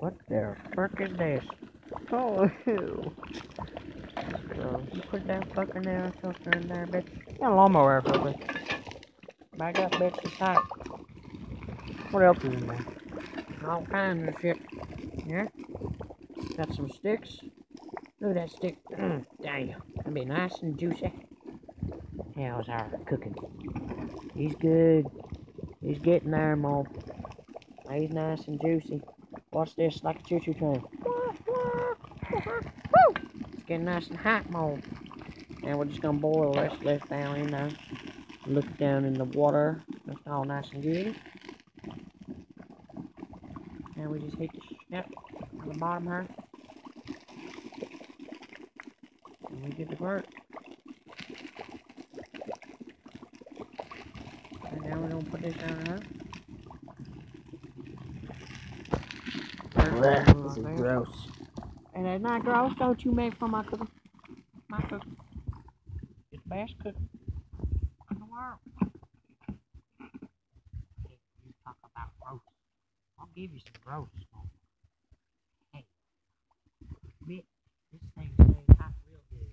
What the fuck is this? Oh, ew. So, you put that fucking air filter in there, bitch. Got Yeah, lawnmower air filter. Back up, bitch, it's hot. What else is in there? All kinds of shit. Yeah? Got some sticks. Look at that stick. Mm, damn. That'd be nice and juicy. How's our cooking? He's good. He's getting there, Mo. He's nice and juicy. Watch this like a choo-choo train. It's getting nice and hot, Mo. And we're just gonna boil this down in there. Look down in the water. It's all nice and good. And we just hit the snap on the bottom here. And we get the work. And now we're gonna put this down here. This is gross. And it's not gross, don't you make from my cooking. My cooking. It's the best cooking in the world. You talk about roast. I'll give you some roast. Hey. Bitch, this thing's staying hot real good.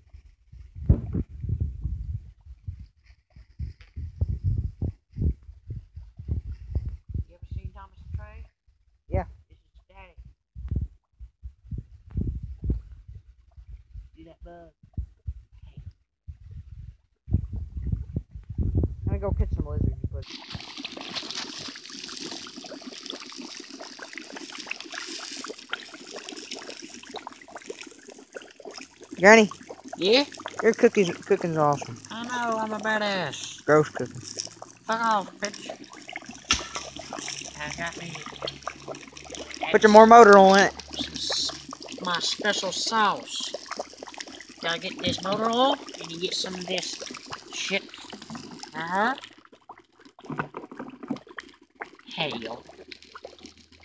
You ever seen Thomas and Trey? Yeah. This is Daddy. See that bug? I'm gonna go catch some lizards. Granny, Yeah? your cookies cooking's awesome. I know, I'm a badass. Gross cooking. Fuck off, bitch. I got me. Put your more motor on it. My special sauce. Gotta get this motor oil, and you get some of this shit. Uh huh. Hell.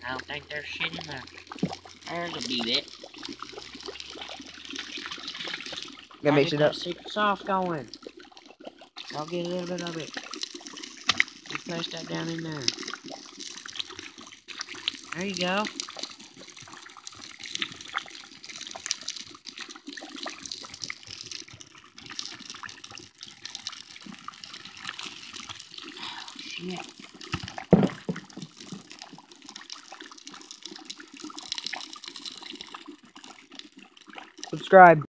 I don't think there's shit in there. There's a wee bit. Gotta mix it up. that secret sauce going. I'll get a little bit of it. You place that down in there. There you go. Shit. Subscribe.